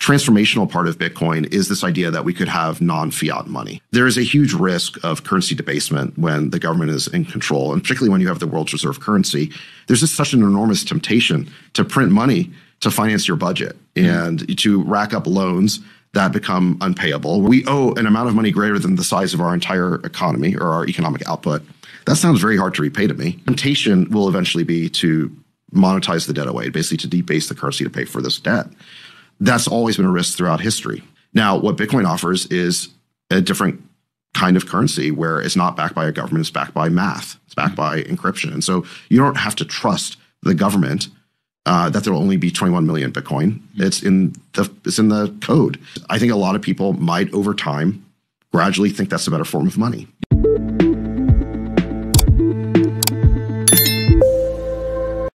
transformational part of Bitcoin is this idea that we could have non fiat money. There is a huge risk of currency debasement when the government is in control, and particularly when you have the world's reserve currency. There's just such an enormous temptation to print money to finance your budget and mm. to rack up loans that become unpayable. We owe an amount of money greater than the size of our entire economy or our economic output. That sounds very hard to repay to me. Temptation will eventually be to monetize the debt away, basically to debase the currency to pay for this debt. That's always been a risk throughout history. Now, what Bitcoin offers is a different kind of currency where it's not backed by a government, it's backed by math, it's backed by encryption. And so you don't have to trust the government uh, that there will only be 21 million Bitcoin. It's in the it's in the code. I think a lot of people might over time gradually think that's a better form of money.